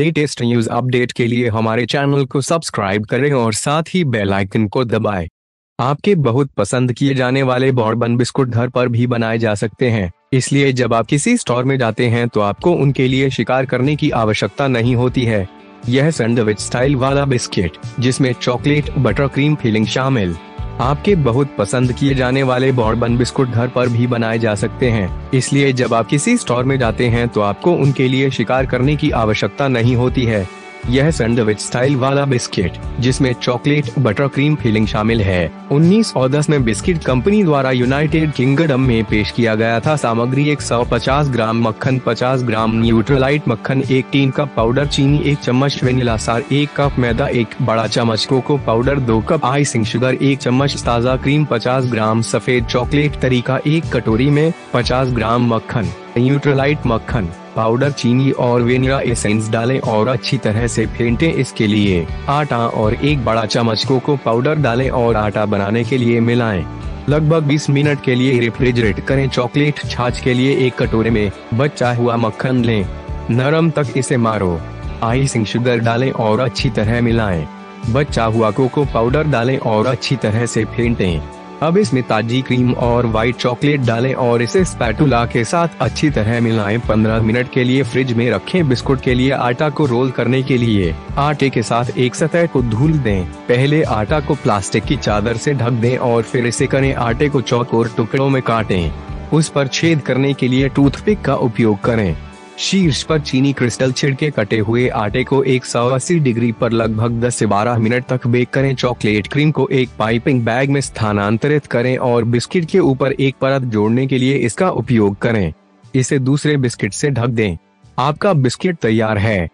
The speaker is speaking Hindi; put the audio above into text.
लेटेस्ट न्यूज़ अपडेट के लिए हमारे चैनल को सब्सक्राइब करें और साथ ही बेल आइकन को दबाएँ। आपके बहुत पसंद किए जाने वाले बॉर्बन बिस्कुट घर पर भी बनाए जा सकते हैं। इसलिए जब आप किसी स्टोर में जाते हैं तो आपको उनके लिए शिकार करने की आवश्यकता नहीं होती है। यह सैंडविच स्टाइल वाला बिस्किट जिसमें चॉकलेट बटर क्रीम फिलिंग शामिल। आपके बहुत पसंद किए जाने वाले बॉर्बन बिस्कुट घर पर भी बनाए जा सकते हैं। इसलिए जब आप किसी स्टोर में जाते हैं तो आपको उनके लिए शिकार करने की आवश्यकता नहीं होती है। यह सैंडविच स्टाइल वाला बिस्किट, जिसमें चॉकलेट बटर क्रीम फिलिंग शामिल है। उन्नीस और दस में बिस्किट कंपनी द्वारा यूनाइटेड किंगडम में पेश किया गया था। सामग्री 150 ग्राम मक्खन 50 ग्राम न्यूट्रलाइट मक्खन, एक टीन कप पाउडर चीनी, एक चम्मच वेनिला सार, एक कप मैदा, एक बड़ा चम्मच कोको पाउडर, दो कप आइसिंग शुगर, एक चम्मच ताज़ा क्रीम, पचास ग्राम सफ़ेद चॉकलेट तरीका, एक कटोरी में पचास ग्राम मक्खन, न्यूट्रलाइट मक्खन। पाउडर, चीनी और वेनिला एसेंस डालें और अच्छी तरह से फेंटें इसके लिए। आटा और एक बड़ा चम्मच कोको पाउडर डालें और आटा बनाने के लिए मिलाएँ। लगभग 20 मिनट के लिए रेफ्रिजरेट करें। चॉकलेट छाछ के लिए एक कटोरे में बचा हुआ मक्खन लें। नरम तक इसे मारो। आइसिंग शुगर डालें और अच्छी तरह मिलाएँ। बचा हुआ कोको पाउडर डालें और अच्छी तरह से फेंटें। अब इसमें ताजी क्रीम और व्हाइट चॉकलेट डालें और इसे स्पैटुला के साथ अच्छी तरह मिलाएँ। 15 मिनट के लिए फ्रिज में रखें। बिस्कुट के लिए आटा को रोल करने के लिए आटे के साथ एक सतह को धुल दें। पहले आटा को प्लास्टिक की चादर से ढक दें और फिर इसे करें आटे को चौक और टुकड़ों में काटें। उस पर छेद करने के लिए टूथपिक का उपयोग करें। शीर्ष पर चीनी क्रिस्टल छिड़के कटे हुए आटे को 180 डिग्री पर लगभग 10 से 12 मिनट तक बेक करें। चॉकलेट क्रीम को एक पाइपिंग बैग में स्थानांतरित करें और बिस्किट के ऊपर एक परत जोड़ने के लिए इसका उपयोग करें। इसे दूसरे बिस्किट से ढक दें। आपका बिस्किट तैयार है।